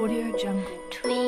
Audio Jungle. Twinkle,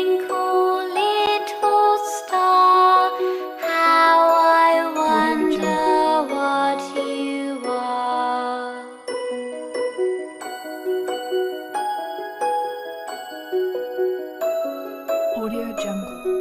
Audio Jungle.